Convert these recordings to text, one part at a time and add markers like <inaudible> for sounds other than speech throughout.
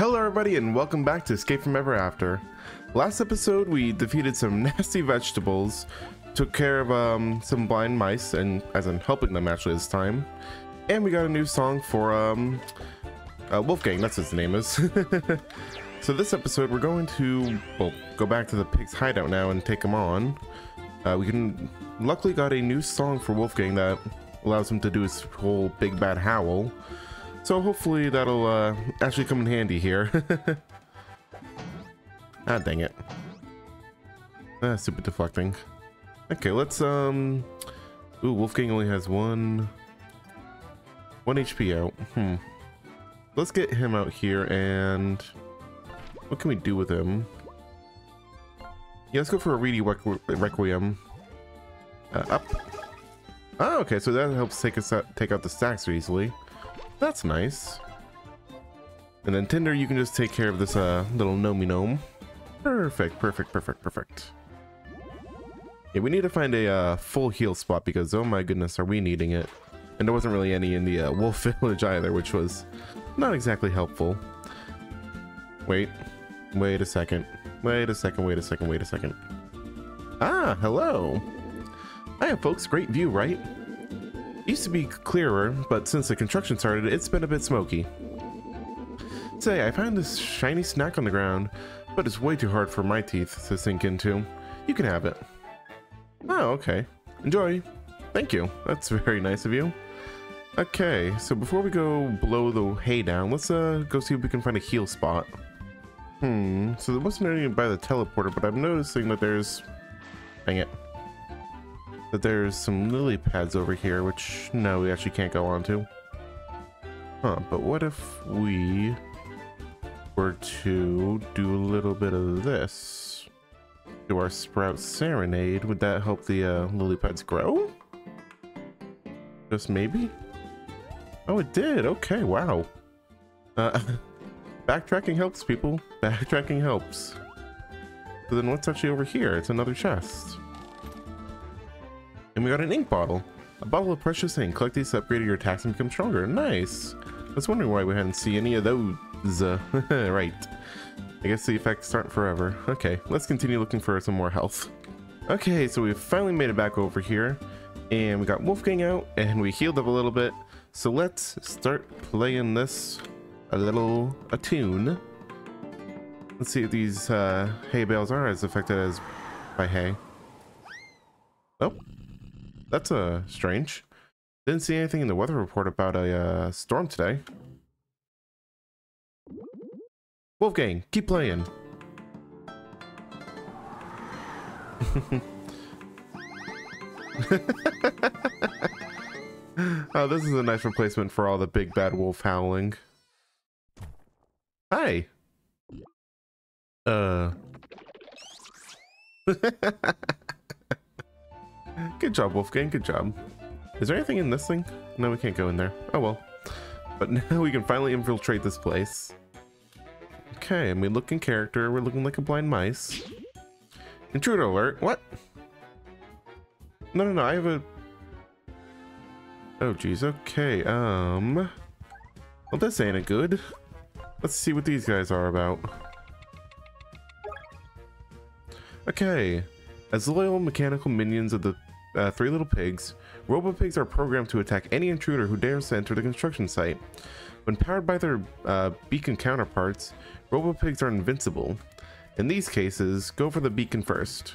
Hello everybody and welcome back to Escape from Ever After. Last episode we defeated some <laughs> nasty vegetables, took care of um, some blind mice, and as in helping them actually this time, and we got a new song for um, uh, Wolfgang, that's what his name is. <laughs> so this episode we're going to, well, go back to the pig's hideout now and take him on. Uh, we can, luckily got a new song for Wolfgang that allows him to do his whole big bad howl. So hopefully that'll uh, actually come in handy here. <laughs> ah, dang it. Ah, stupid deflecting. Okay, let's, um... Ooh, Wolfgang only has one... One HP out. Hmm. Let's get him out here and... What can we do with him? Yeah, let's go for a Reedy Requiem. Uh, up. Oh, okay, so that helps take us out, take out the stacks easily. That's nice. And then Tinder, you can just take care of this uh, little gnomey gnome. Perfect, perfect, perfect, perfect. Yeah, we need to find a uh, full heal spot because, oh my goodness, are we needing it. And there wasn't really any in the uh, wolf <laughs> village either, which was not exactly helpful. Wait, wait a second. Wait a second, wait a second, wait a second. Ah, hello. Hi, folks, great view, right? Used to be clearer, but since the construction started, it's been a bit smoky. Say, I found this shiny snack on the ground, but it's way too hard for my teeth to sink into. You can have it. Oh, okay. Enjoy. Thank you. That's <laughs> very nice of you. Okay, so before we go blow the hay down, let's uh go see if we can find a heal spot. Hmm, so there wasn't any by the teleporter, but I'm noticing that there's... Dang it that there's some lily pads over here, which no, we actually can't go onto. Huh, but what if we were to do a little bit of this to our sprout serenade? Would that help the uh, lily pads grow? Just maybe? Oh, it did. Okay, wow. Uh, <laughs> backtracking helps, people. Backtracking helps. So then what's actually over here? It's another chest. And we got an ink bottle. A bottle of precious ink. Collect these to upgrade your attacks and become stronger. Nice. I was wondering why we hadn't seen any of those. <laughs> right. I guess the effects aren't forever. Okay, let's continue looking for some more health. Okay, so we finally made it back over here. And we got Wolfgang out, and we healed up a little bit. So let's start playing this a little a tune. Let's see if these uh, hay bales are as affected as by hay. Oh, that's uh strange. Didn't see anything in the weather report about a uh, storm today. Wolfgang, keep playing. <laughs> oh, this is a nice replacement for all the big bad wolf howling. Hi. Uh. <laughs> Good job, Wolfgang. Good job. Is there anything in this thing? No, we can't go in there. Oh, well. But <laughs> now we can finally infiltrate this place. Okay, and we look in character. We're looking like a blind mice. Intruder alert. What? No, no, no. I have a... Oh, geez. Okay. Um... Well, this ain't a good. Let's see what these guys are about. Okay. As loyal mechanical minions of the uh, Three Little Pigs, Robo-Pigs are programmed to attack any intruder who dares to enter the construction site. When powered by their uh, beacon counterparts, Robo-Pigs are invincible. In these cases, go for the beacon first.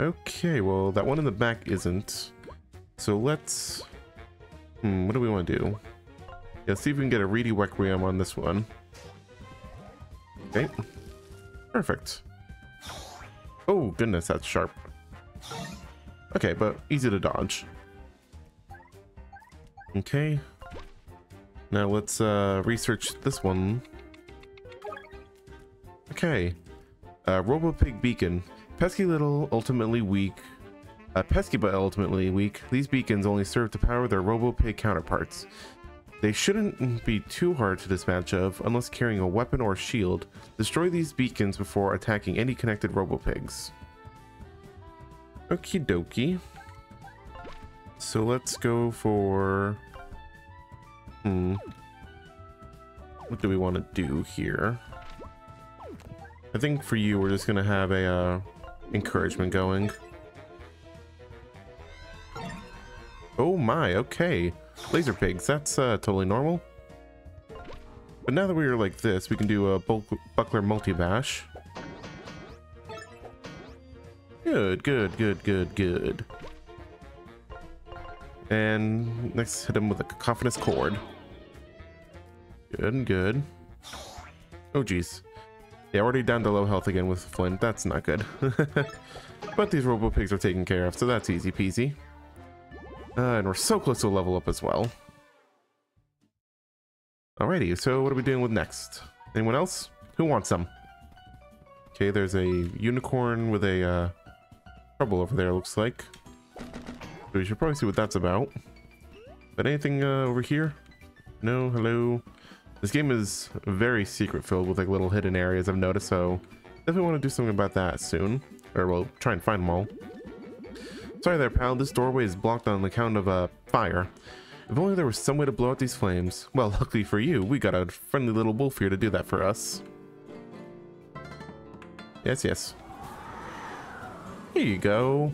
Okay, well, that one in the back isn't. So let's... Hmm, what do we want to do? Yeah, see if we can get a Reedy Requiem on this one. Okay. Perfect. Oh, goodness, that's sharp. Okay, but easy to dodge. Okay. Now let's uh, research this one. Okay. Uh, RoboPig Beacon. Pesky little, ultimately weak. Uh, pesky but ultimately weak. These beacons only serve to power their RoboPig counterparts. They shouldn't be too hard to dispatch of unless carrying a weapon or shield. Destroy these beacons before attacking any connected RoboPigs. Okie dokie. So let's go for... Hmm. what do we want to do here? I think for you, we're just gonna have a uh, encouragement going. Oh my, okay. Laser pigs, that's uh, totally normal. But now that we're like this, we can do a buckler multi-bash. Good, good, good, good, good. And next hit him with a cacophonous chord. Good, and good. Oh geez. Yeah, already down to low health again with Flynt. That's not good. <laughs> but these Robo Pigs are taken care of, so that's easy peasy. Uh, and we're so close to a level up as well. Alrighty, so what are we doing with next? Anyone else? Who wants some? Okay, there's a unicorn with a uh, trouble over there, looks like. So we should probably see what that's about. But anything uh, over here? No, hello? This game is very secret filled with like little hidden areas I've noticed, so definitely want to do something about that soon. Or we'll try and find them all. Sorry there, pal. This doorway is blocked on account of a uh, fire. If only there was some way to blow out these flames. Well, <laughs> luckily for you, we got a friendly little wolf here to do that for us. Yes, yes. Here you go.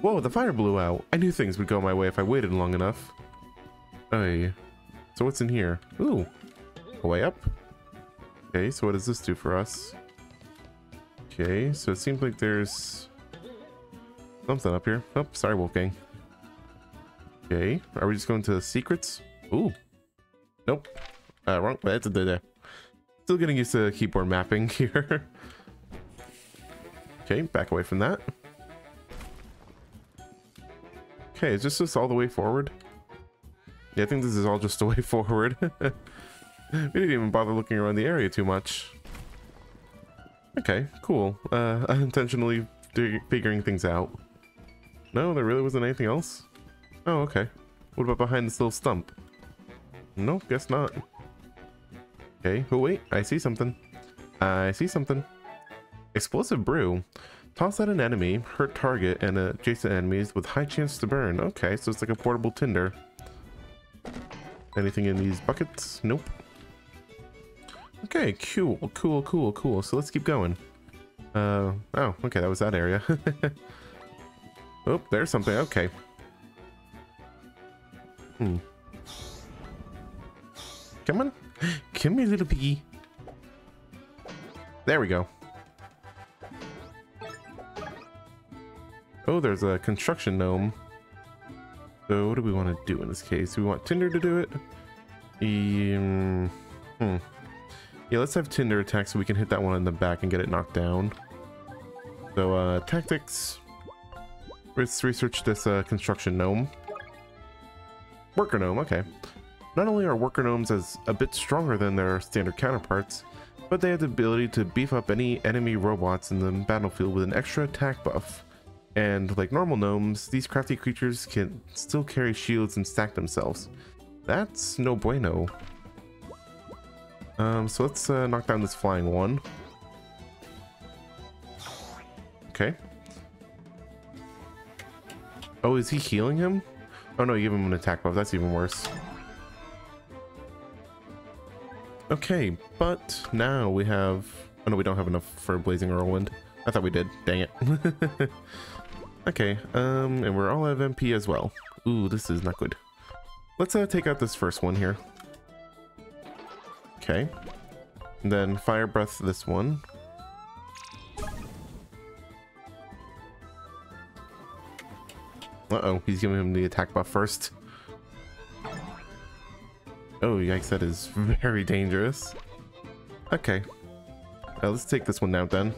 Whoa, the fire blew out. I knew things would go my way if I waited long enough. Hey. So what's in here? Ooh, way up. Okay, so what does this do for us? Okay, so it seems like there's something up here. Oh, sorry, Wolfgang. Okay, are we just going to the secrets? Ooh. Nope. Uh, wrong. That's a there. Still getting used to keyboard mapping <laughs> here. Okay, back away from that. Okay, is this just all the way forward? Yeah, I think this is all just the way <laughs> forward. <laughs> we didn't even bother looking around the area too much. Okay, cool. Uh, <laughs> unintentionally figuring things out. No, there really wasn't anything else? Oh, okay. What about behind this little stump? No, guess not. Okay, oh wait, I see something. I see something. Explosive brew. Toss at an enemy, hurt target, and adjacent enemies with high chance to burn. Okay, so it's like a portable tinder. Anything in these buckets? Nope. Okay, cool, cool, cool, cool. So let's keep going. Uh, oh, okay, that was that area. <laughs> oh, there's something, okay. Hmm. Come on. <gasps> Come here, little piggy. There we go. Oh, there's a construction gnome. So what do we want to do in this case? Do we want Tinder to do it? Um, hmm. Yeah, let's have Tinder attack so we can hit that one in the back and get it knocked down. So, uh, tactics. Let's research this uh, construction gnome. Worker gnome, okay. Not only are worker gnomes as a bit stronger than their standard counterparts, but they have the ability to beef up any enemy robots in the battlefield with an extra attack buff. And like normal gnomes, these crafty creatures can still carry shields and stack themselves. That's no bueno. Um, so let's uh, knock down this flying one. Okay. Oh, is he healing him? Oh no, you give him an attack buff. That's even worse. Okay, but now we have... Oh no, we don't have enough for Blazing Whirlwind. I thought we did. Dang it. <laughs> okay, um, and we're all out of MP as well. Ooh, this is not good. Let's uh, take out this first one here. Okay. And then fire breath this one. Uh-oh, he's giving him the attack buff first. Oh, yikes, that is <laughs> very dangerous. Okay. Uh, let's take this one now then.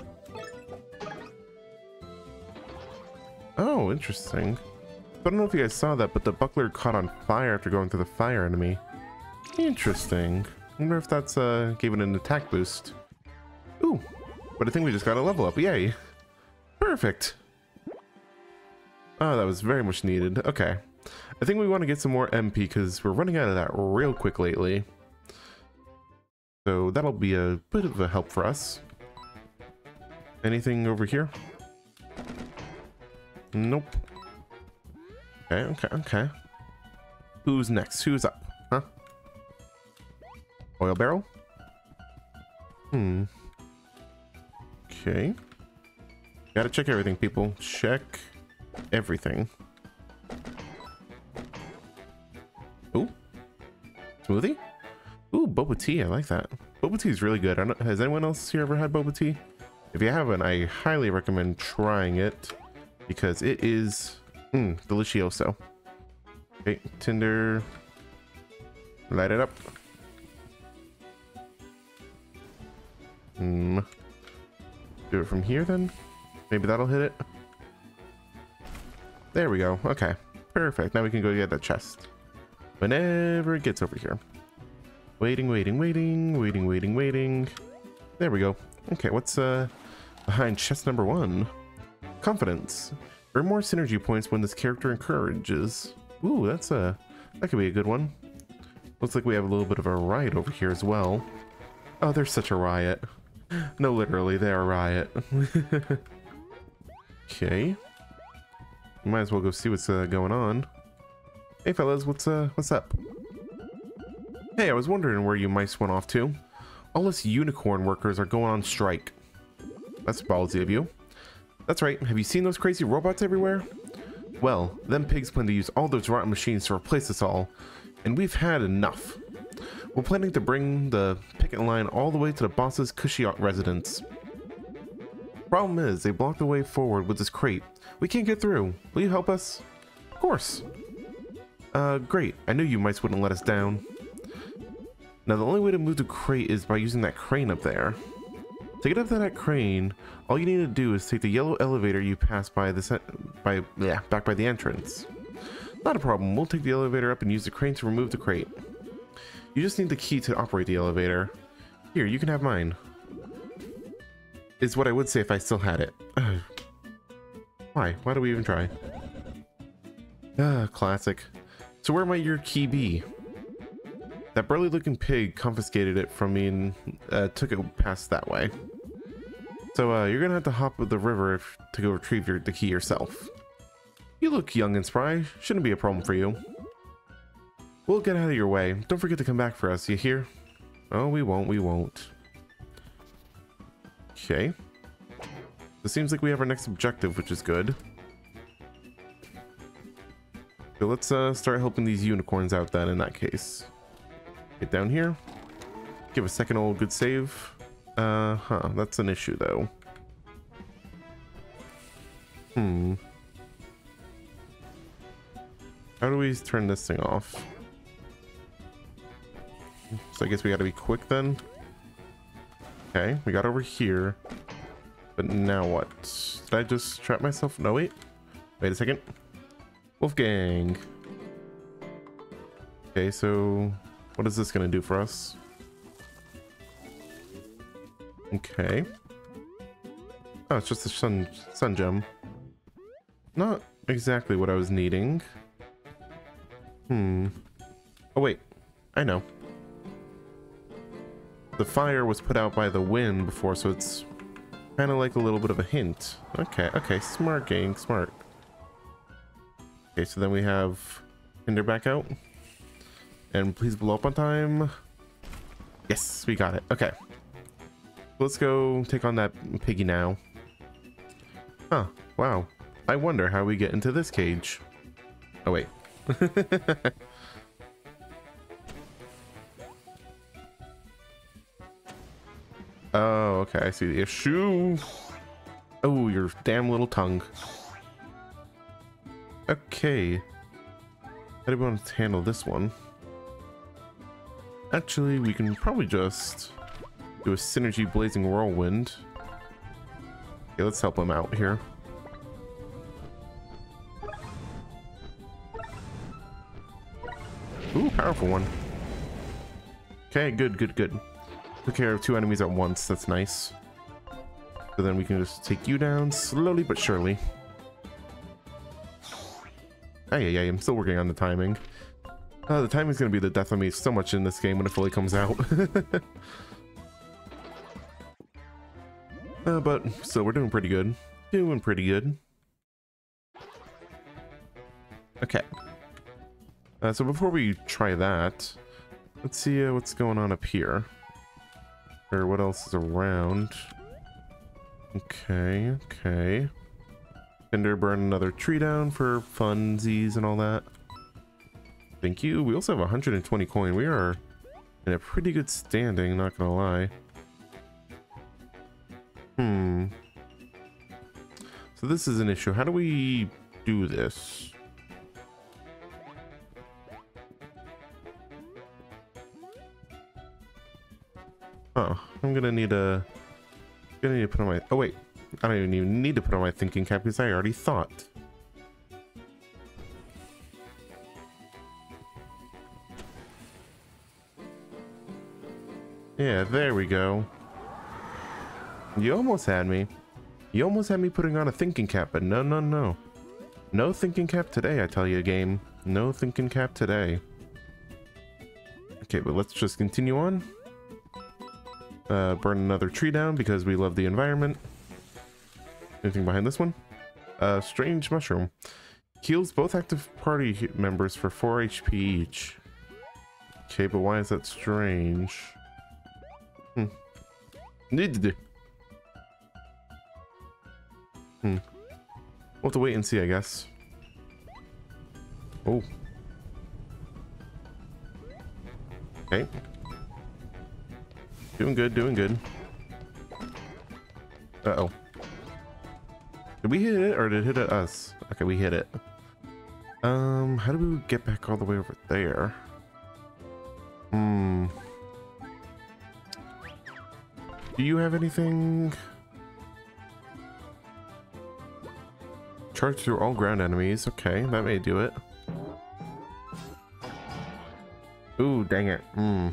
Interesting. I don't know if you guys saw that, but the buckler caught on fire after going through the fire enemy. Interesting wonder if that's uh, gave it an attack boost. Ooh, but I think we just got a level up. Yay. Perfect. Oh, that was very much needed. Okay. I think we want to get some more MP because we're running out of that real quick lately. So that'll be a bit of a help for us. Anything over here? Nope. Okay, okay, okay. Who's next? Who's up? Huh? Oil barrel? Hmm. Okay. Gotta check everything, people. Check everything. Ooh. Smoothie? Ooh, boba tea. I like that. Boba tea is really good. has anyone else here ever had boba tea? If you haven't, I highly recommend trying it because it is mm, delicioso. Okay, tinder. Light it up. Hmm. Do it from here then? Maybe that'll hit it. There we go. Okay. Perfect. Now we can go get that chest. Whenever it gets over here. Waiting, waiting, waiting, waiting, waiting, waiting. There we go. Okay, what's uh behind chest number one? Confidence. Earn more synergy points when this character encourages. Ooh, that's a that could be a good one. Looks like we have a little bit of a riot over here as well. Oh, there's such a riot. <gasps> No, literally, they're a riot. <laughs> okay. Might as well go see what's uh, going on. Hey, fellas, what's uh, what's up? Hey, I was wondering where you mice went off to. All us unicorn workers are going on strike. That's ballsy of you. That's right. Have you seen those crazy robots everywhere? Well, them pigs plan to use all those rotten machines to replace us all, and we've had enough. We're planning to bring the picket line all the way to the boss's cushy residence. Problem is, they blocked the way forward with this crate. We can't get through. Will you help us? Of course. Uh, great. I knew you mice wouldn't let us down. Now, the only way to move the crate is by using that crane up there. To get up to that crane, all you need to do is take the yellow elevator you passed by the by yeah, back by the entrance. Not a problem. We'll take the elevator up and use the crane to remove the crate. You just need the key to operate the elevator. Here, you can have mine. Is what I would say if I still had it. <sighs> Why? Why do we even try? Ah, classic. So where might your key be? That burly looking pig confiscated it from me and uh, took it past that way. So uh, you're gonna have to hop the river if, to go retrieve your, the key yourself. You look young and spry. Shouldn't be a problem for you. We'll get out of your way. Don't forget to come back for us, you hear? Oh, we won't, we won't. Okay. It seems like we have our next objective, which is good. So let's uh, start helping these unicorns out then in that case. Get down here. Give a second old good save. Uh huh, that's an issue though. Hmm. How do we turn this thing off? So I guess we gotta be quick then. Okay, we got over here. But now what? Did I just trap myself? No, wait. Wait a second. Wolfgang. Okay, so what is this gonna do for us? Okay. Oh, it's just a sun, sun gem. Not exactly what I was needing. Hmm. Oh, wait. I know. The fire was put out by the wind before, so it's kind of like a little bit of a hint. Okay, okay, smart gang, smart. Okay, so then we have Tinder back out. And please blow up on time. Yes, we got it. Okay. Let's go take on that piggy now. Huh, wow. I wonder how we get into this cage. Oh, wait. <laughs> Oh, okay, I see the issue. Oh, your damn little tongue. Okay. How do we want to handle this one? Actually, we can probably just do a Synergy Blazing Whirlwind. Okay, let's help him out here. Ooh, powerful one. Okay, good, good, good. Took care of two enemies at once. That's nice. So then we can just take you down slowly but surely. Hey, yeah, yeah, I'm still working on the timing. Uh, the timing's gonna be the death of me so much in this game when it fully comes out. <laughs> uh, but so we're doing pretty good. Doing pretty good. Okay. Uh, so before we try that, let's see uh, what's going on up here. Or what else is around? Okay, okay. Tinder burn another tree down for funsies and all that. Thank you. We also have 120 coin. We are in a pretty good standing, not gonna lie. Hmm. So this is an issue. How do we do this? Oh, I'm gonna need a... Gonna need to put on my... Oh wait, I don't even need to put on my thinking cap because I already thought. Yeah, there we go. You almost had me. You almost had me putting on a thinking cap, but no, no, no. No thinking cap today, I tell you, game. No thinking cap today. Okay, but let's just continue on. Uh, burn another tree down because we love the environment. Anything behind this one? Uh, strange mushroom. Heals both active party members for 4 HP each. Okay, but why is that strange? Hmm. Need to do. Hmm. We'll have to wait and see, I guess. Oh. Okay. Doing good, doing good. Uh-oh. Did we hit it or did it hit at us? Okay, we hit it. Um, how do we get back all the way over there? Hmm. Do you have anything? Charge through all ground enemies. Okay, that may do it. Ooh, dang it. Hmm.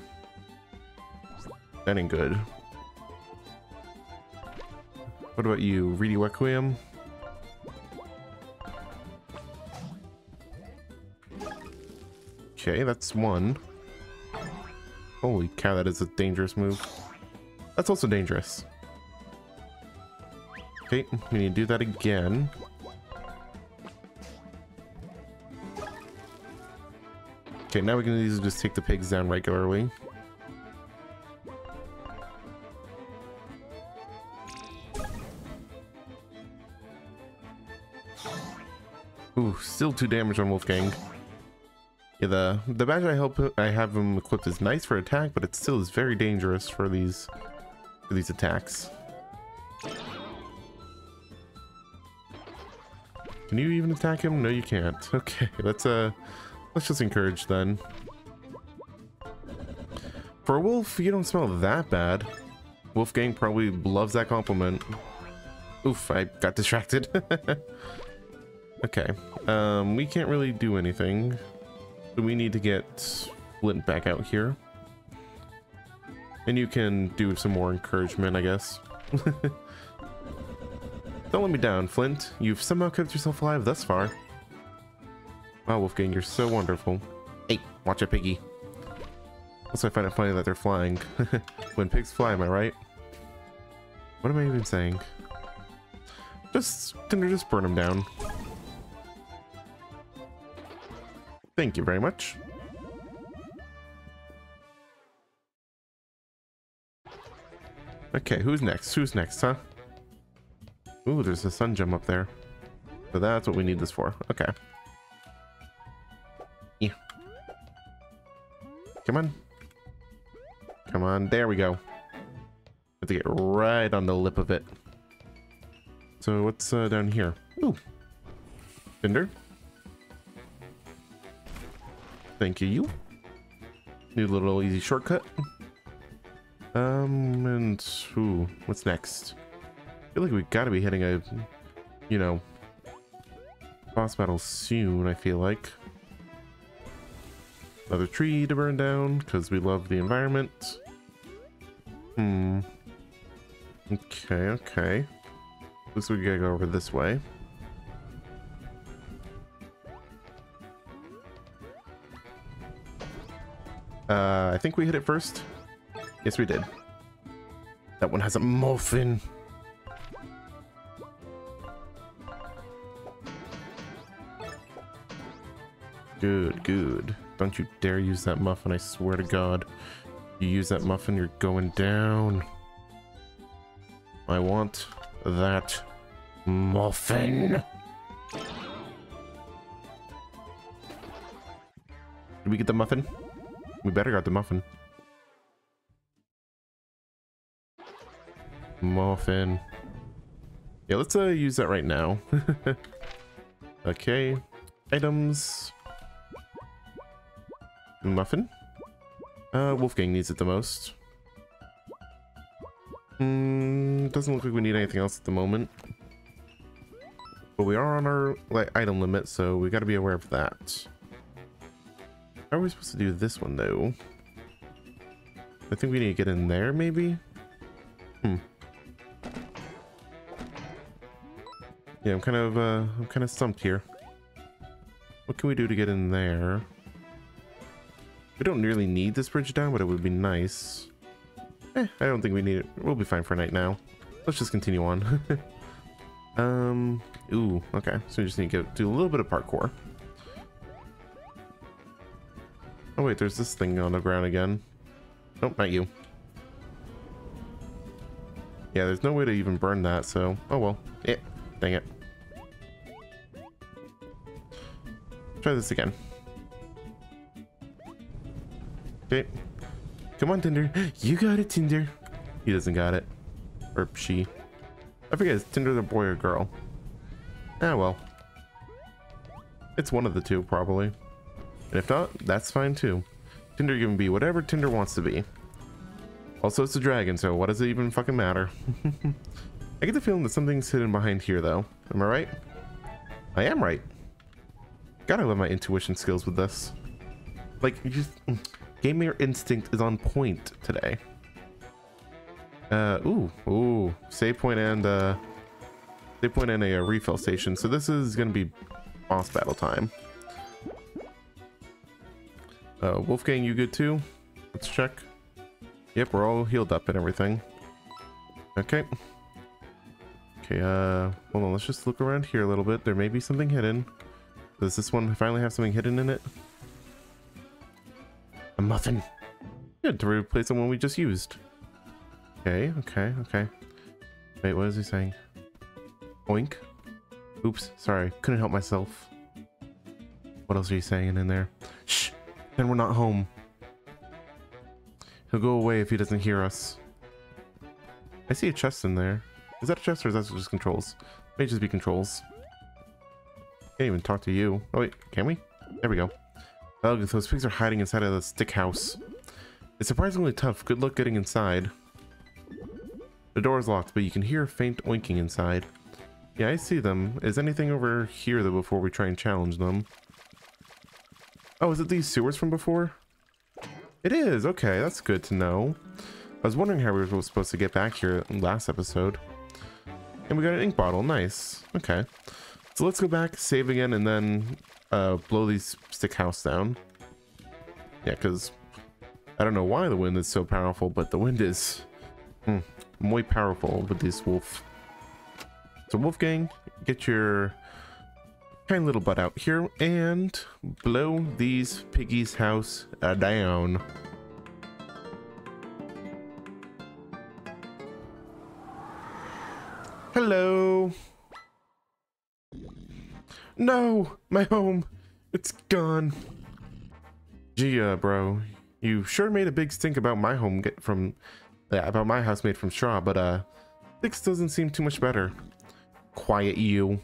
That ain't good. What about you? Reedy Requiem? Okay, that's one. Holy cow, that is a dangerous move. That's also dangerous. Okay, we need to do that again. Okay, now we can easily just take the pigs down regularly. Ooh, still two damage on Wolfgang. Yeah, the the badge I help I have him equipped is nice for attack, but it still is very dangerous for these for these attacks. Can you even attack him? No, you can't. <laughs> Okay, let's uh let's just encourage then. For a wolf, you don't smell that bad. Wolfgang probably loves that compliment. Oof, I got distracted. <laughs> okay, um, we can't really do anything. We need to get Flynt back out here. And you can do some more encouragement, I guess. <laughs> Don't let me down, Flynt. You've somehow kept yourself alive thus far. Wow, Wolfgang, you're so wonderful. Hey, watch a piggy. Also, I find it funny that they're flying. <laughs> when pigs fly, am I right? What am I even saying? Just, just burn them down. Thank you very much. Okay, who's next? Who's next, huh? Ooh, there's a sun gem up there. So that's what we need this for. Okay. Yeah. Come on. Come on. There we go. Have to get right on the lip of it. So what's uh, down here? Ooh. Tinder. Thank you. New little easy shortcut. Um, and ooh, what's next? I feel like we gotta be hitting a, you know, boss battle soon, I feel like. Another tree to burn down, because we love the environment. Hmm. Okay, okay. Looks like we gotta go over this way. Uh, I think we hit it first. Yes, we did. That one has a muffin. Good, good. Don't you dare use that muffin, I swear to God. You use that muffin, you're going down. I want that muffin. Did we get the muffin? We better got the muffin. Muffin. Yeah, let's uh, use that right now. <laughs> okay. Items. Muffin. Uh, Wolfgang needs it the most. Hmm, doesn't look like we need anything else at the moment. But we are on our like, item limit, so we got to be aware of that. How are we supposed to do this one, though? I think we need to get in there, maybe? Hmm. Yeah, I'm kind of, uh, I'm kind of stumped here. What can we do to get in there? We don't really need this bridge down, but it would be nice. Eh, I don't think we need it. We'll be fine for a night now. Let's just continue on. <laughs> um, ooh, okay. So we just need to do a little bit of parkour. Oh wait, there's this thing on the ground again. Nope, not you. Yeah, there's no way to even burn that, so... Oh well. Yeah, dang it. Try this again. Okay. Come on, Tinder. You got it, Tinder. He doesn't got it. Or she. I forget, is Tinder the boy or girl? Ah, well. It's one of the two, probably. And if not, that's fine too. Tinder can be whatever Tinder wants to be. Also, it's a dragon, so what does it even fucking matter? <laughs> I get the feeling that something's hidden behind here, though. Am I right? I am right. Gotta love my intuition skills with this. Like, you just... Gamer instinct is on point today. Uh, ooh, ooh. Save point and, uh... Save point and a, a refill station. So this is gonna be boss battle time. Uh, Wolfgang, you good too? Let's check. Yep, we're all healed up and everything. Okay. Okay, uh, hold on, let's just look around here a little bit. There may be something hidden. Does this one finally have something hidden in it? A muffin. Good, to replace the one we just used. Okay, okay, okay. Wait, what is he saying? Oink. Oops, sorry, couldn't help myself. What else are you saying in there? Shh, then we're not home. He'll go away if he doesn't hear us. I see a chest in there. Is that a chest or is that just controls? May just be controls. Can't even talk to you. Oh wait, can we? There we go. Oh, those pigs are hiding inside of the stick house. It's surprisingly tough. Good luck getting inside. The door is locked, but you can hear faint oinking inside. Yeah, I see them. Is anything over here though before we try and challenge them? Oh, is it these sewers from before? It is. Okay, that's good to know. I was wondering how we were supposed to get back here last episode. And we got an ink bottle. Nice. Okay. So let's go back, save again, and then uh, blow these stick house down. Yeah, because I don't know why the wind is so powerful, but the wind is hmm, muy powerful with this wolf. So Wolfgang, get your kind little butt out here and blow these piggies' house uh, down. Hello. No, my home. It's gone. Gee, uh, bro, you sure made a big stink about my home get from, yeah, about my house made from straw, but uh, this doesn't seem too much better. Quiet you.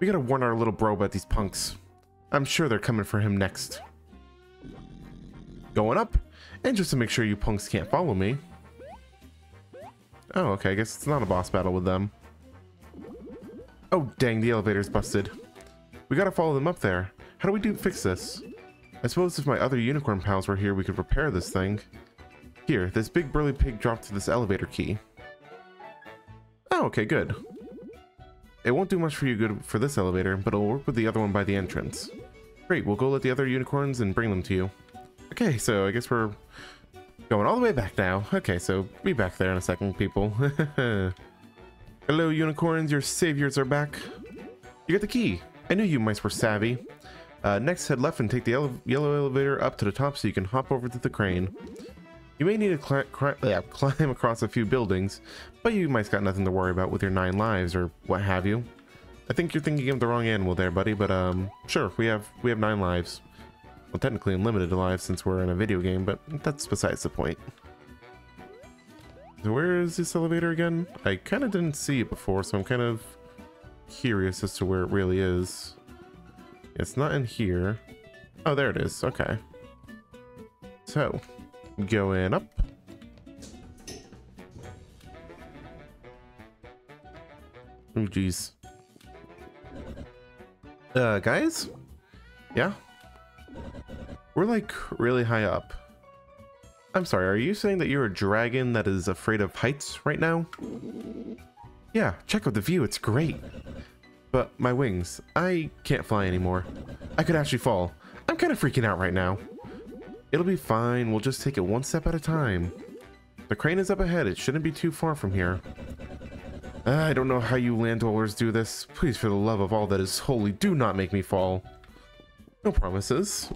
We gotta warn our little bro about these punks. I'm sure they're coming for him next. Going up, and just to make sure you punks can't follow me. Oh, okay, I guess it's not a boss battle with them. Oh, dang, the elevator's busted. We gotta follow them up there. How do we do fix this? I suppose if my other unicorn pals were here, we could repair this thing. Here, this big burly pig dropped this elevator key. Oh, okay, good. It won't do much for you good for this elevator, but it'll work with the other one by the entrance. Great, we'll go let the other unicorns and bring them to you. Okay, so I guess we're going all the way back now. Okay, so be back there in a second, people. <laughs> Hello, unicorns, your saviors are back. You got the key. I knew you mice were savvy. Uh, next, head left and take the ele yellow elevator up to the top so you can hop over to the crane. You may need to cl <laughs> climb across a few buildings, but you might's got nothing to worry about with your nine lives or what have you. I think you're thinking of the wrong animal there, buddy, but um, sure, we have we have nine lives. Well, technically unlimited lives since we're in a video game, but that's besides the point. So where is this elevator again? I kind of didn't see it before, so I'm kind of curious as to where it really is. It's not in here. Oh, there it is. Okay. So, going up. Oh, jeez. Uh, guys? Yeah? We're like really high up. I'm sorry, are you saying that you're a dragon that is afraid of heights right now? Yeah, check out the view, it's great. But my wings, I can't fly anymore. I could actually fall. I'm kind of freaking out right now. It'll be fine, we'll just take it one step at a time. The crane is up ahead, it shouldn't be too far from here. Uh, I don't know how you land dwellers do this. Please, for the love of all that is holy, do not make me fall. No promises.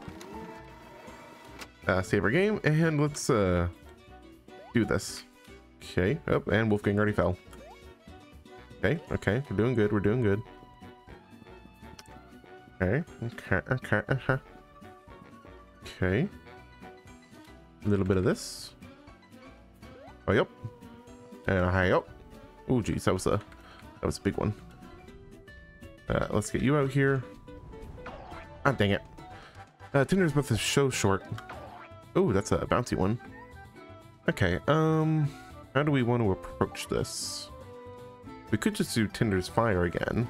Uh, save our game, and let's uh, do this. Okay, oh, and Wolfgang already fell. Okay, okay, we're doing good, we're doing good. Okay, okay, okay, -huh. Okay. A little bit of this. Oh, yep. And a high up. Oh, geez, that was a that was a big one. Uh, let's get you out here. Ah, dang it. Uh, Tinder's both is show short. Oh, that's a bouncy one. Okay, um, how do we want to approach this? We could just do Tinder's fire again.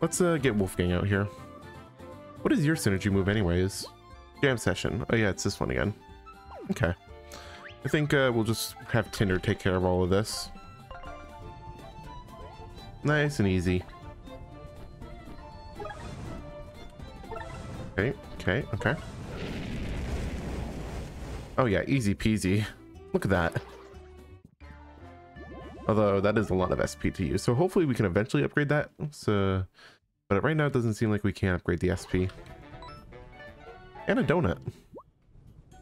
Let's uh, get Wolfgang out here. What is your synergy move anyways? Jam session. Oh yeah, it's this one again. Okay. I think uh, we'll just have Tinder take care of all of this. Nice and easy. Okay, okay, okay. Oh yeah, easy peasy. Look at that. Although that is a lot of SP to use, so hopefully we can eventually upgrade that. So, but right now it doesn't seem like we can upgrade the SP. And a donut.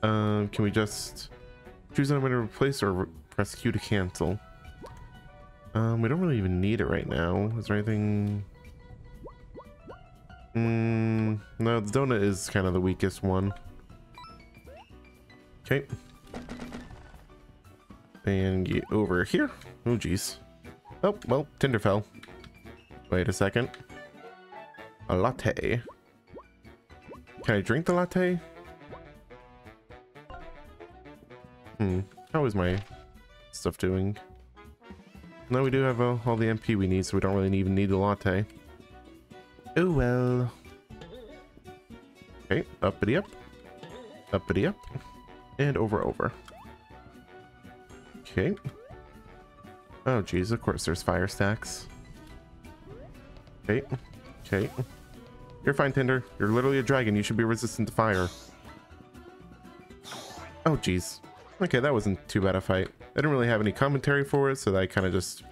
Um, can we just choose I'm going to replace or press Q to cancel? Um, we don't really even need it right now. Is there anything? Mm, no, the donut is kind of the weakest one. Okay. And get over here. Oh, jeez. Oh, well, Tinder fell. Wait a second. A latte. Can I drink the latte? Hmm. How is my stuff doing? No, we do have uh, all the MP we need, so we don't really even need the latte. Oh well. Okay, uppity up. Uppity up. And over over. Okay. Oh geez, of course there's fire stacks. Okay. Okay. You're fine, Tinder. You're literally a dragon. You should be resistant to fire. Oh geez. Okay, that wasn't too bad a fight. I didn't really have any commentary for it, so I kind of just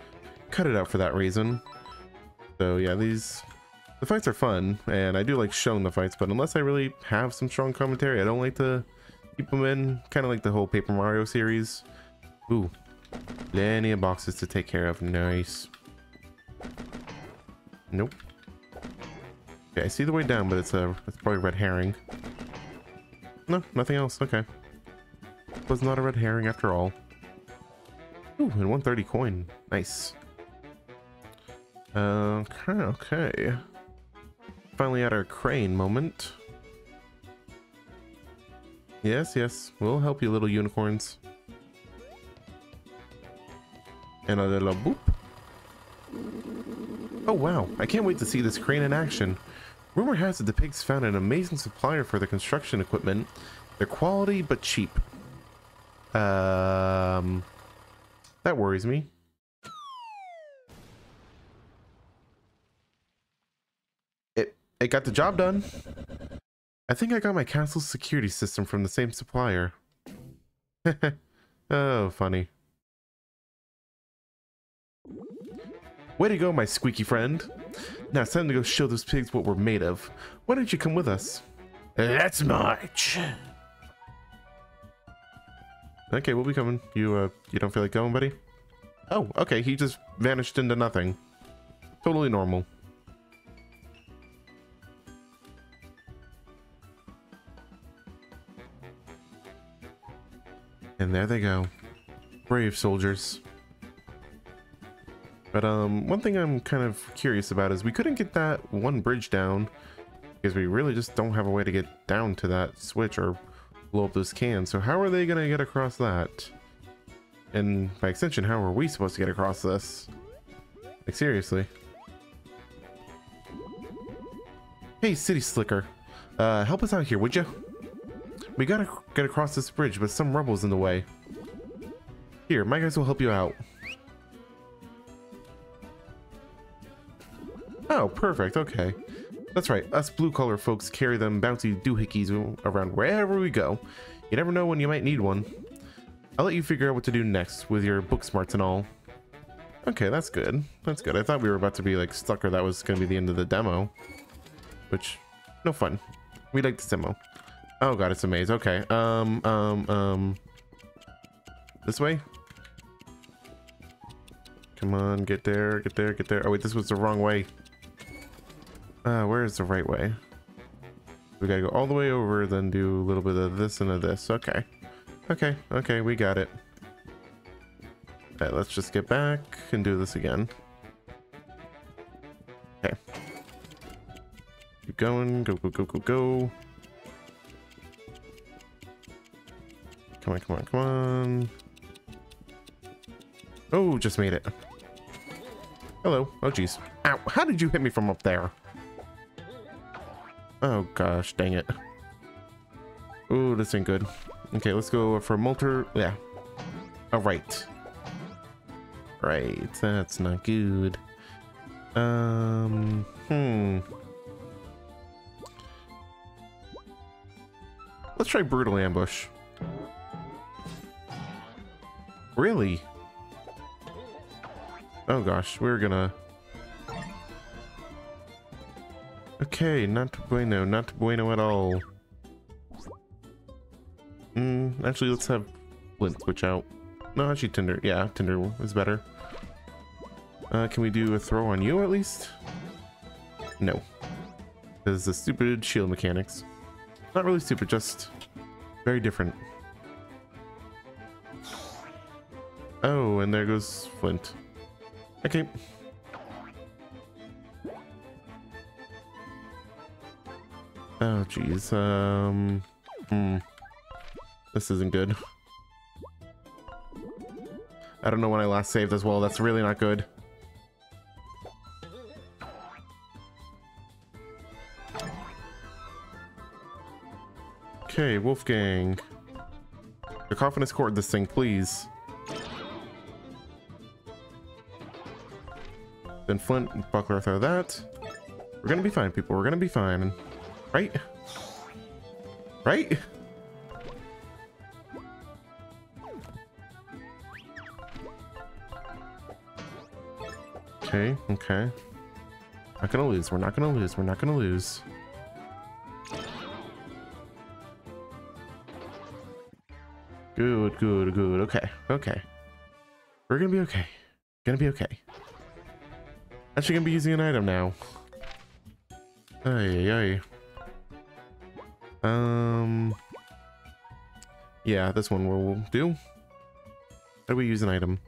cut it out for that reason. So yeah, these the fights are fun, and I do like showing the fights, but unless I really have some strong commentary, I don't like to keep them in. Kind of like the whole Paper Mario series. Ooh, plenty of boxes to take care of. Nice. Nope. Okay, I see the way down, but it's a it's probably a red herring. No, nothing else. Okay. Was not a red herring after all. Ooh, and 130 coin. Nice. Okay, okay. Finally at our crane moment. Yes, yes. We'll help you, little unicorns. And a little boop. Oh, wow. I can't wait to see this crane in action. Rumor has it the pigs found an amazing supplier for their construction equipment. They're quality, but cheap. Um, that worries me. It it got the job done. I think I got my castle's security system from the same supplier. <laughs> oh, funny. Way to go, my squeaky friend. Now it's time to go show those pigs what we're made of. Why don't you come with us? Let's march. Okay, we'll be coming. You, uh, you don't feel like going, buddy? Oh, okay, he just vanished into nothing. Totally normal. And there they go. Brave soldiers. But um, one thing I'm kind of curious about is we couldn't get that one bridge down because we really just don't have a way to get down to that switch or blow up those cans. So how are they going to get across that? And by extension, how are we supposed to get across this? Like, seriously. Hey, City Slicker. Uh, help us out here, would you? We gotta get across this bridge, but some rubble's in the way. Here, my guys will help you out. Oh, perfect, okay. That's right, us blue-collar folks carry them bouncy doohickeys around wherever we go. You never know when you might need one. I'll let you figure out what to do next with your book smarts and all. Okay, that's good. That's good. I thought we were about to be like stuck or that was going to be the end of the demo. Which, no fun. We like this demo. Oh god, it's a maze. Okay. Um, um, um... This way? Come on, get there, get there, get there. Oh wait, this was the wrong way. Uh, where is the right way? We gotta go all the way over, then do a little bit of this and of this. Okay. Okay, okay, we got it. Alright, let's just get back and do this again. Okay. Keep going, go, go, go, go, go. Come on, come on, come on. Oh, just made it. Hello. Oh, jeez. Ow, how did you hit me from up there? Oh, gosh, dang it. Oh, this ain't good. Okay, let's go for Molter. Yeah. All right. Right, that's not good. Um, hmm. Let's try Brutal Ambush. Really? Oh gosh, we're gonna... Okay, not bueno, not bueno at all. Mm, actually, let's have Flynt switch out. No, actually, Tinder. Yeah, Tinder is better. Uh, can we do a throw on you at least? No. Because the stupid shield mechanics. Not really stupid, just very different. Oh, and there goes Flynt. Okay. Oh, jeez. Um, hmm. This isn't good. I don't know when I last saved as well. That's really not good. Okay, Wolfgang. Cacophonous chord this thing, please. Then Flynt Buckler throw that. We're gonna be fine, people. We're gonna be fine. Right? Right? Okay, okay. Not gonna lose. We're not gonna lose. We're not gonna lose. Good, good, good. Okay, okay. We're gonna be okay. Gonna be okay. Actually gonna be using an item now. Ay, ay, ay. Um... Yeah, this one will do. How do we use an item?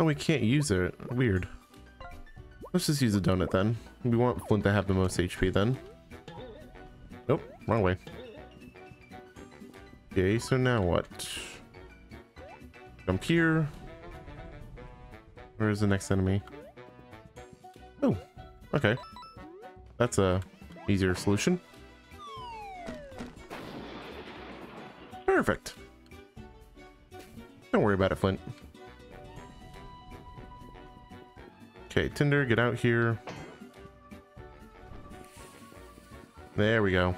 Oh, we can't use it. Weird. Let's just use a donut then. We want Flynt to have the most HP then. Nope, wrong way. Okay, so now what? Jump here. Where's the next enemy? Oh, okay. That's a easier solution. Perfect. Don't worry about it, Flynt. Okay, Tinder, get out here. There we go.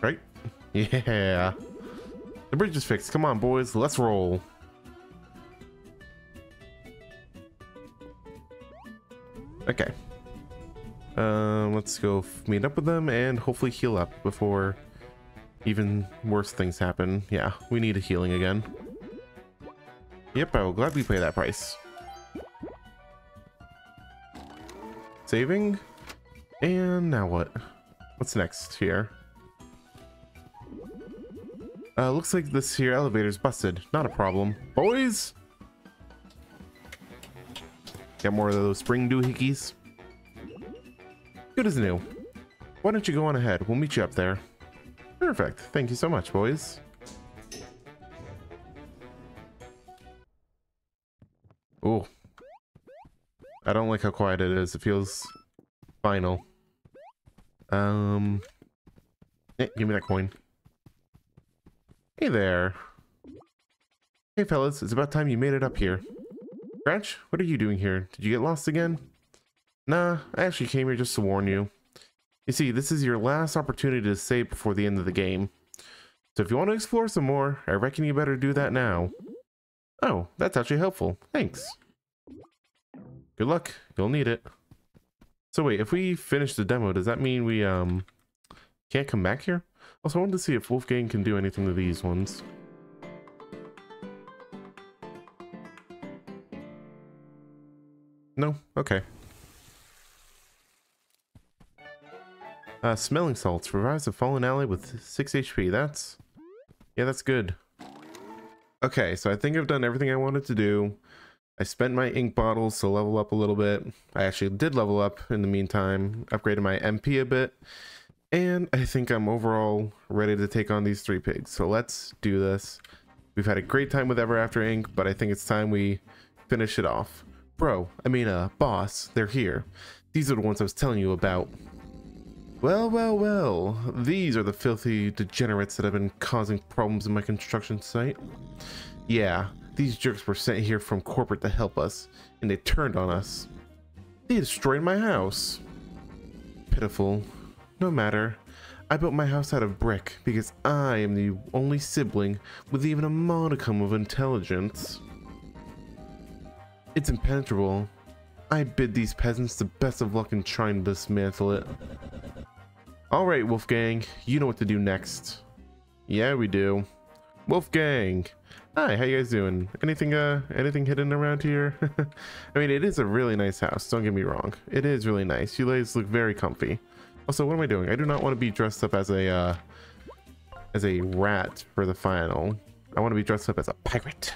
Right? <laughs> Yeah. The bridge is fixed. Come on, boys. Let's roll. Let's go meet up with them and hopefully heal up before even worse things happen. Yeah, we need a healing again. Yep, I will gladly pay that price. Saving. And now what? What's next here? Uh, looks like this here elevator's busted. Not a problem. Boys! Got more of those spring doohickeys. Good as new. Why don't you go on ahead? We'll meet you up there. Perfect. Thank you so much, boys. Oh. I don't like how quiet it is. It feels final. Um. Eh, give me that coin. Hey there. Hey fellas, it's about time you made it up here. Scratch, what are you doing here? Did you get lost again? Nah, I actually came here just to warn you. You see, this is your last opportunity to save before the end of the game. So if you want to explore some more, I reckon you better do that now. Oh, that's actually helpful. Thanks. Good luck. You'll need it. So wait, if we finish the demo, does that mean we um can't come back here? Also, I wanted to see if Wolfgang can do anything to these ones. No? Okay. Uh, smelling salts. Revives a fallen ally with 6 HP. That's... Yeah, that's good. Okay, so I think I've done everything I wanted to do. I spent my ink bottles to level up a little bit. I actually did level up in the meantime. Upgraded my MP a bit. And I think I'm overall ready to take on these three pigs. So let's do this. We've had a great time with Ever After Inc, but I think it's time we finish it off. Bro, I mean, uh, boss, they're here. These are the ones I was telling you about. Well, well, well, these are the filthy degenerates that have been causing problems in my construction site. Yeah, these jerks were sent here from corporate to help us, and they turned on us. They destroyed my house. Pitiful. No matter. I built my house out of brick because I am the only sibling with even a modicum of intelligence. It's impenetrable. I bid these peasants the best of luck in trying to dismantle it. Alright, Wolfgang, you know what to do next. Yeah, we do. Wolfgang! Hi, how you guys doing? Anything, uh, anything hidden around here? <laughs> I mean, it is a really nice house, don't get me wrong. It is really nice. You guys look very comfy. Also, what am I doing? I do not want to be dressed up as a, uh, as a rat for the final. I want to be dressed up as a pirate.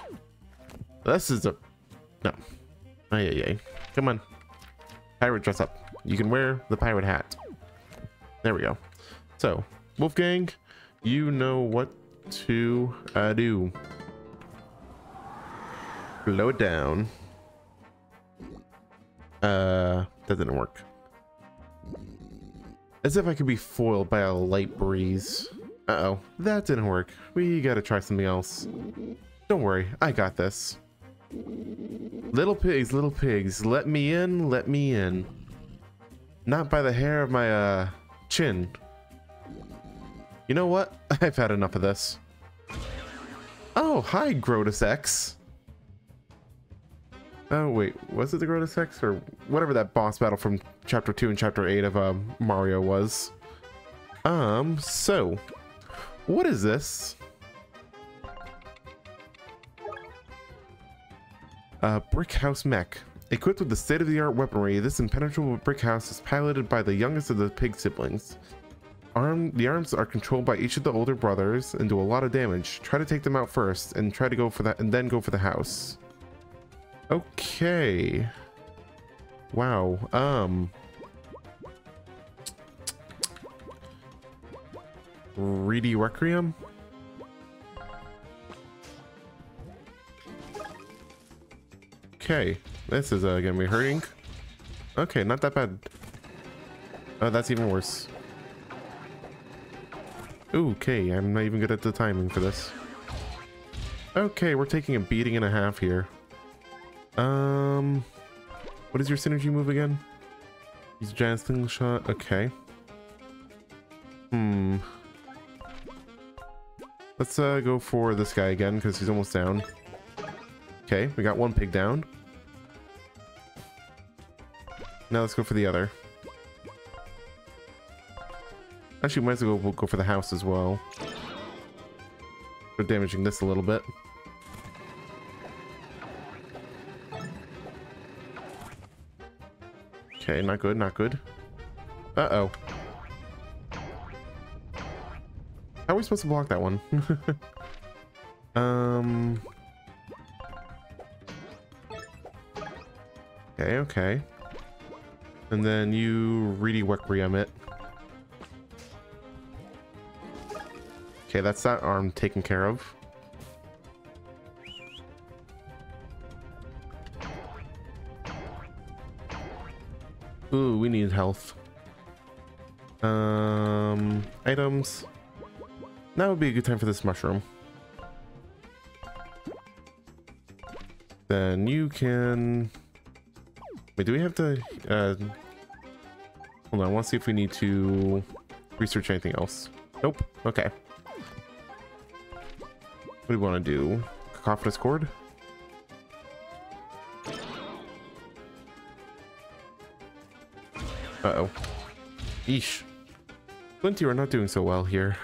This is a... No. Ay, ay, ay. Come on. Pirate dress up. You can wear the pirate hat. There we go. So, Wolfgang, you know what to uh, do. Blow it down. Uh, that didn't work. As if I could be foiled by a light breeze. Uh-oh, that didn't work. We gotta try something else. Don't worry, I got this. Little pigs, little pigs, let me in, let me in. Not by the hair of my, uh, chin. You know what? <laughs> I've had enough of this. Oh, hi, Grodus X. Oh, wait, was it the Grodus X? Or whatever that boss battle from Chapter 2 and Chapter 8 of uh, Mario was. Um, so, what is this? Uh, brick house mech. Equipped with the state-of-the-art weaponry, this impenetrable brick house is piloted by the youngest of the pig siblings. Arm, the arms are controlled by each of the older brothers and do a lot of damage. Try to take them out first and try to go for that and then go for the house. Okay. Wow. Um. Reedy Requiem? Okay, this is uh, gonna be hurting. Okay, not that bad. Oh, that's even worse. Okay, I'm not even good at the timing for this. Okay, we're taking a beating and a half here. Um, what is your synergy move again? Use giant slingshot. Okay. Hmm. Let's uh, go for this guy again because he's almost down. Okay, we got one pig down. Now let's go for the other. Actually, might as well go, go for the house as well. We're damaging this a little bit. Okay, not good, not good. Uh-oh. How are we supposed to block that one? <laughs> um... Okay, okay. And then you really Requiem it. Okay, that's that arm taken care of. Ooh, we need health. Um, items. Now would be a good time for this mushroom. Then you can... Wait, do we have to... Uh... Hold on, I want to see if we need to research anything else. Nope. Okay. What do we want to do? Cacophonous chord? Uh-oh. Eesh. Flynt, you are not doing so well here.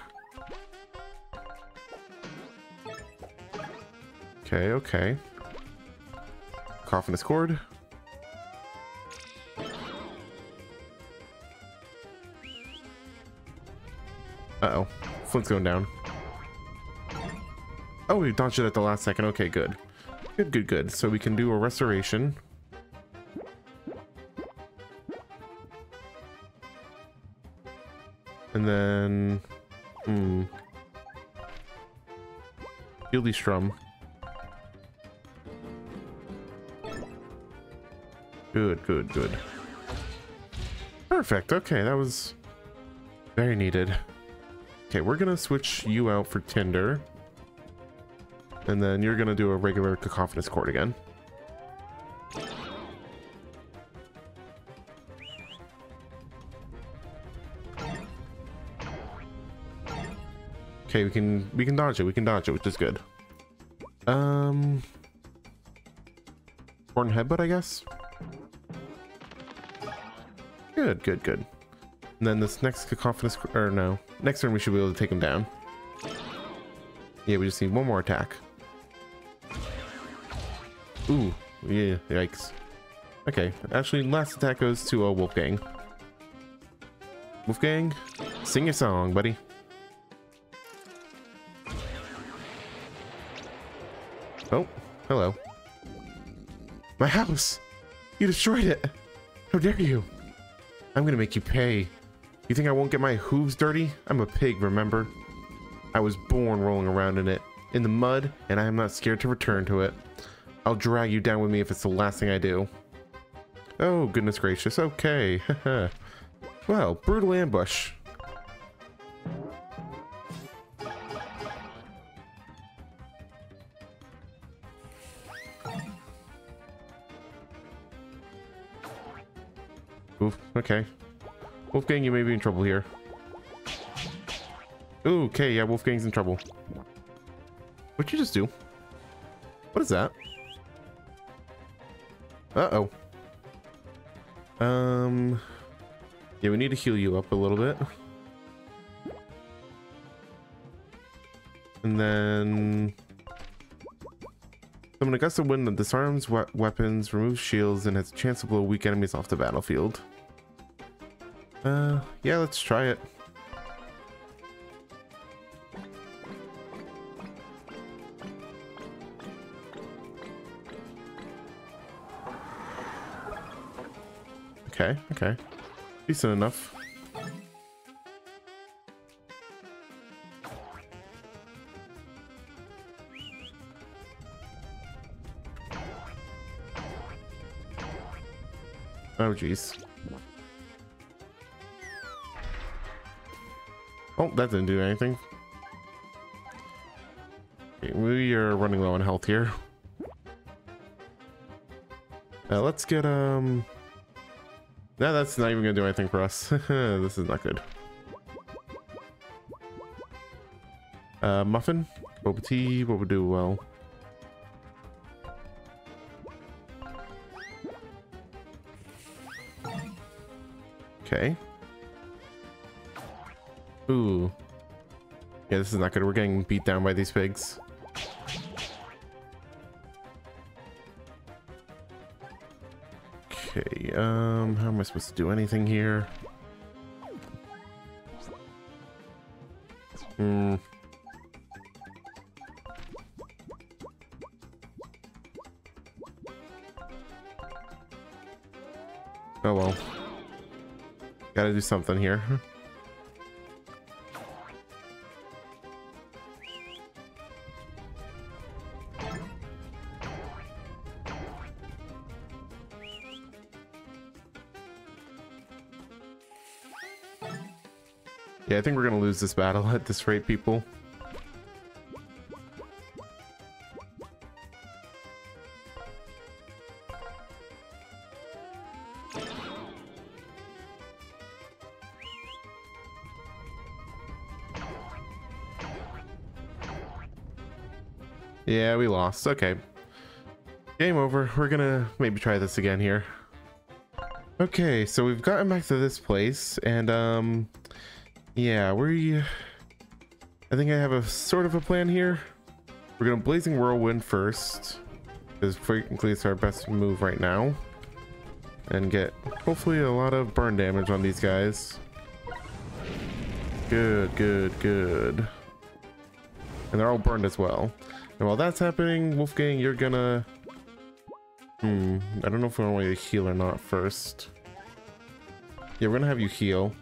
Okay, okay. Cacophonous chord. Uh-oh. Flynt's going down. Oh, we dodged it at the last second. Okay, good. Good, good, good. So we can do a restoration. And then... Hmm. Fieldy Strum. Good, good, good. Perfect. Okay, that was very needed. Okay, we're gonna switch you out for Tinder. And then you're gonna do a regular cacophonous chord again. Okay, we can we can dodge it. We can dodge it, which is good. Um, Horn headbutt, I guess. Good, good, good. And then this next cacophonous, or no, next turn we should be able to take him down. Yeah, we just need one more attack. Ooh, yeah, yikes. Okay, actually, last attack goes to uh, Wolfgang. Wolfgang, sing your song, buddy. Oh, hello. My house! You destroyed it! How dare you! I'm gonna make you pay. You think I won't get my hooves dirty? I'm a pig, remember? I was born rolling around in it, in the mud, and I am not scared to return to it. I'll drag you down with me if it's the last thing I do. Oh, goodness gracious. Okay. <laughs> well, brutal ambush. Oof, okay. Wolfgang, you may be in trouble here. Ooh, okay, yeah, Wolfgang's in trouble. What'd you just do? What is that? Uh-oh. Um... Yeah, we need to heal you up a little bit. And then... Summon a gust of wind that disarms we weapons, removes shields, and has a chance to blow weak enemies off the battlefield. Uh, yeah, let's try it. Okay, okay. Decent enough. Oh, jeez. Oh, that didn't do anything. We are running low on health here. Let's get, um... No, that's not even gonna do anything for us. <laughs> this is not good. Uh, muffin? Boba tea, what would do well? Okay. Ooh. Yeah, this is not good. We're getting beat down by these pigs. Okay, um, how am I supposed to do anything here? Hmm. Oh well. Gotta do something here. <laughs> Yeah, I think we're gonna lose this battle <laughs> at this rate, people. Yeah, we lost. Okay. Game over. We're gonna maybe try this again here. Okay, so we've gotten back to this place, and um, yeah, we. I think I have a sort of a plan here. We're gonna blazing whirlwind first, because frankly it's our best move right now, and get hopefully a lot of burn damage on these guys. Good, good, good. And they're all burned as well. And while that's happening, Wolfgang, you're gonna... Hmm, I don't know if we want to heal or not first. Yeah, we're gonna have you heal.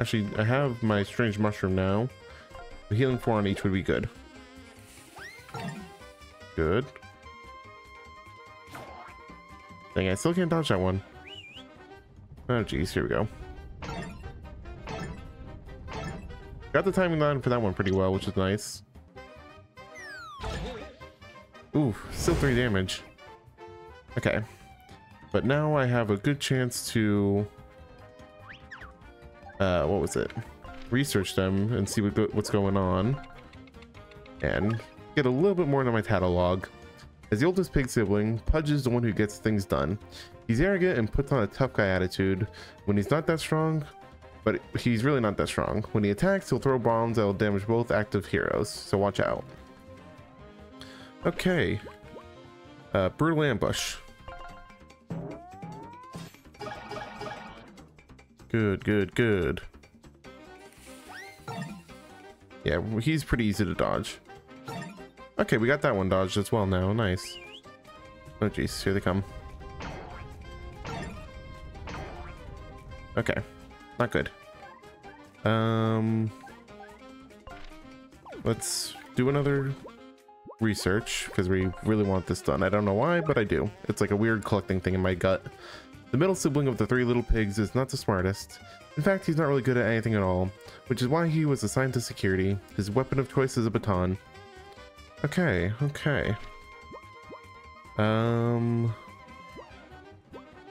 Actually, I have my strange mushroom now. The healing four on each would be good. Good. Dang, I still can't dodge that one. Oh geez, here we go. Got the timing line for that one pretty well, which is nice. Ooh, still three damage. Okay. But now I have a good chance to... Uh, what was it? Research them and see what what's going on. And get a little bit more into my catalog. As the oldest pig sibling, Pudge is the one who gets things done. He's arrogant and puts on a tough guy attitude. When he's not that strong, but he's really not that strong. When he attacks, he'll throw bombs that will damage both active heroes, so watch out. Okay. Uh, brutal ambush. Good, good, good. Yeah, he's pretty easy to dodge. Okay, we got that one dodged as well now. Nice. Oh jeez, here they come. Okay. Not good. Um, let's do another research because we really want this done. I don't know why, but I do. It's like a weird collecting thing in my gut. The middle sibling of the three little pigs is not the smartest. In fact, he's not really good at anything at all, which is why he was assigned to security. His weapon of choice is a baton. Okay, okay. Um,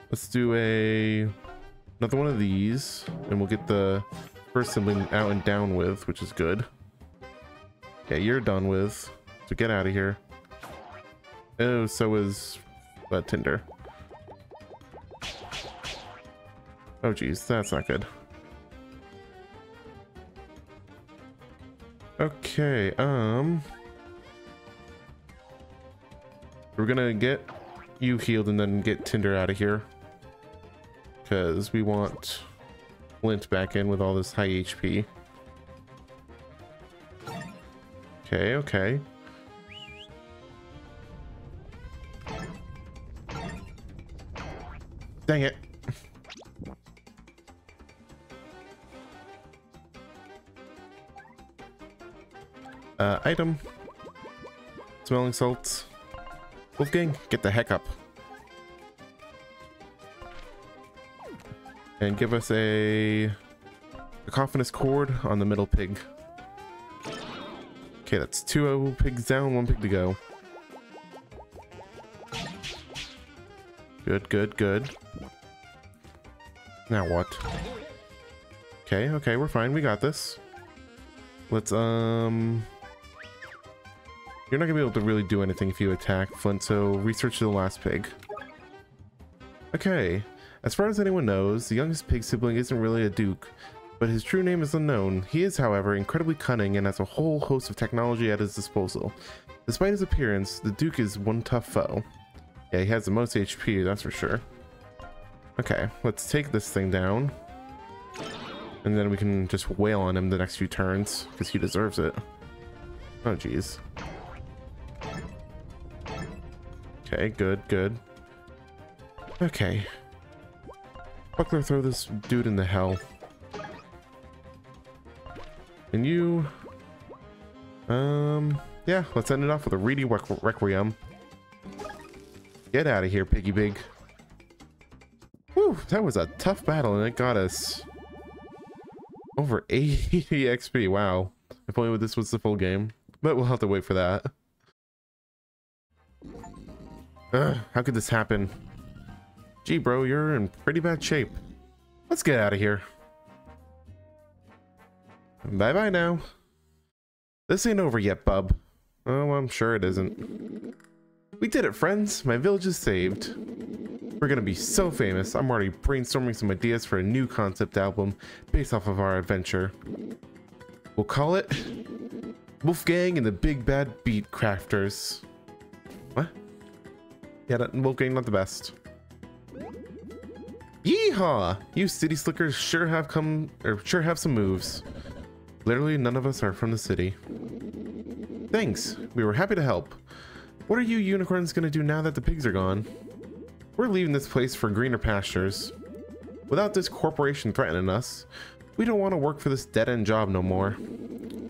let's do a Another one of these, and we'll get the first sibling out and down with, which is good. Yeah, you're done with. So get out of here. Oh, so is uh, Tinder. Oh geez, that's not good. Okay, um... We're gonna get you healed and then get Tinder out of here because we want Flynt back in with all this high HP. Okay, okay. Dang it. Uh, item. Smelling salts. Wolfgang, get the heck up. and give us a cacophonous chord on the middle pig. Okay, that's two pigs down, one pig to go. Good, good, good. Now what? Okay, okay, we're fine. We got this. Let's, um... You're not gonna be able to really do anything if you attack, Flynt, so research the last pig. Okay, As far as anyone knows, the youngest pig sibling isn't really a duke, but his true name is unknown. He is, however, incredibly cunning and has a whole host of technology at his disposal. Despite his appearance, the duke is one tough foe. Yeah, he has the most HP, that's for sure. Okay, let's take this thing down. And then we can just wail on him the next few turns, because he deserves it. Oh, jeez. Okay, good, good. Okay. Buckler, throw this dude in the hell. And you... Um, yeah, let's end it off with a Reedy Requiem. Get out of here, Piggy Pig. Whew, that was a tough battle and it got us over <laughs> 80 XP. Wow. If only this was the full game. But we'll have to wait for that. Ugh, how could this happen? Gee, bro, you're in pretty bad shape. Let's get out of here. Bye-bye now. This ain't over yet, bub. Oh, I'm sure it isn't. We did it, friends. My village is saved. We're gonna be so famous. I'm already brainstorming some ideas for a new concept album based off of our adventure. We'll call it Wolfgang and the Big Bad Beat Crafters. What? Yeah, that, Wolfgang not the best. Yeehaw! You city slickers sure have come, or sure have some moves. Literally, none of us are from the city. Thanks. We were happy to help. What are you unicorns gonna do now that the pigs are gone? We're leaving this place for greener pastures. Without this corporation threatening us, we don't want to work for this dead-end job no more.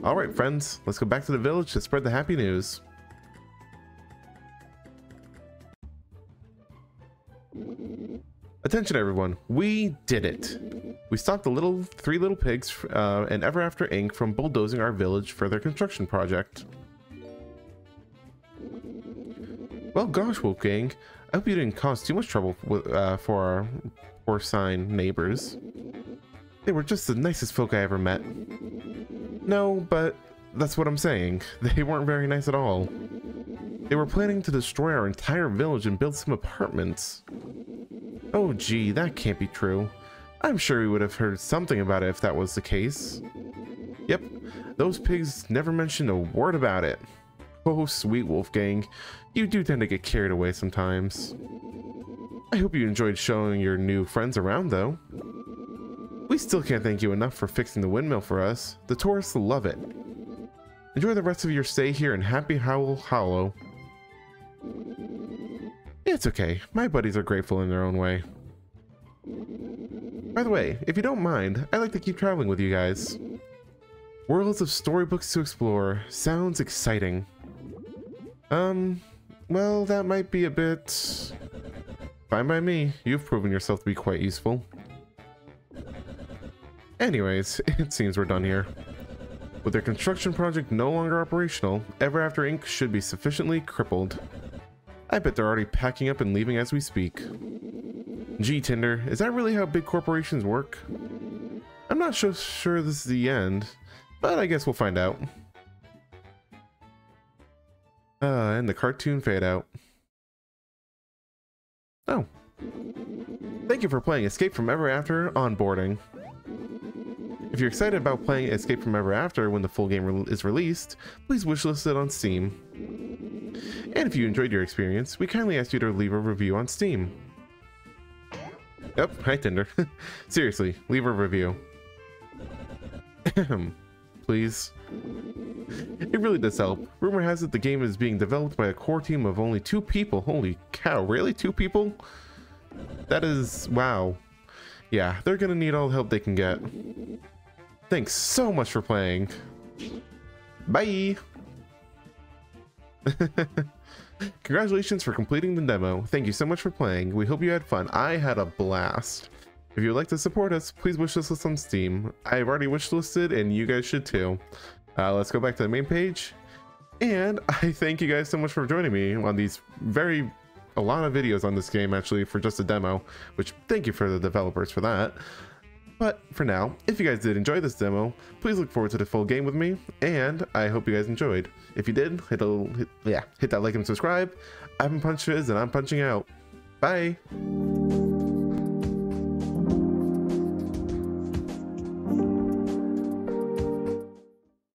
Alright friends, let's go back to the village to spread the happy news. Attention everyone, we did it! We stopped the little three little pigs uh, and Ever After Inc. from bulldozing our village for their construction project. Well gosh, Wolfgang, I hope you didn't cause too much trouble uh, for our porcine neighbors. They were just the nicest folk I ever met. No, but that's what I'm saying. <laughs> They weren't very nice at all. They were planning to destroy our entire village and build some apartments. Oh gee, that can't be true. I'm sure we would have heard something about it if that was the case. Yep, those pigs never mentioned a word about it. Oh, sweet Wolfgang, you do tend to get carried away sometimes. I hope you enjoyed showing your new friends around, though. We still can't thank you enough for fixing the windmill for us. The tourists love it. Enjoy the rest of your stay here in Happy Howl Hollow. It's okay. My buddies are grateful in their own way. By the way, if you don't mind, I'd like to keep traveling with you guys. Worlds of storybooks to explore. Sounds exciting. Um, well, that might be a bit... Fine by me. You've proven yourself to be quite useful. Anyways, <laughs> it seems we're done here. With their construction project no longer operational, Ever After Inc. should be sufficiently crippled. I bet they're already packing up and leaving as we speak. Gee, Tinder, is that really how big corporations work? I'm not so sure this is the end, but I guess we'll find out. Uh, and the cartoon fade out. Oh. Thank you for playing Escape from Ever After onboarding. If you're excited about playing Escape from Ever After when the full game re is released, please wishlist it on Steam. And if you enjoyed your experience, we kindly ask you to leave a review on Steam. Yep, hi Tinder. <laughs> Seriously, leave a review. Please. It really does help. Rumor has it the game is being developed by a core team of only two people. Holy cow, really? Two people? That is... wow. Yeah, they're gonna need all the help they can get. Thanks so much for playing. Bye! <laughs> Congratulations for completing the demo. Thank you so much for playing. We hope you had fun. I had a blast. If you would like to support us, please wishlist us on Steam. I've already wishlisted and you guys should too. Uh, let's go back to the main page. And <laughs> I thank you guys so much for joining me on these very, a lot of videos on this game actually for just a demo, which thank you for the developers for that. But for now, if you guys did enjoy this demo, please look forward to the full game with me, and I hope you guys enjoyed. If you did, hit, a, hit, yeah, hit that like and subscribe. I've been Punch and I'm punching out. Bye!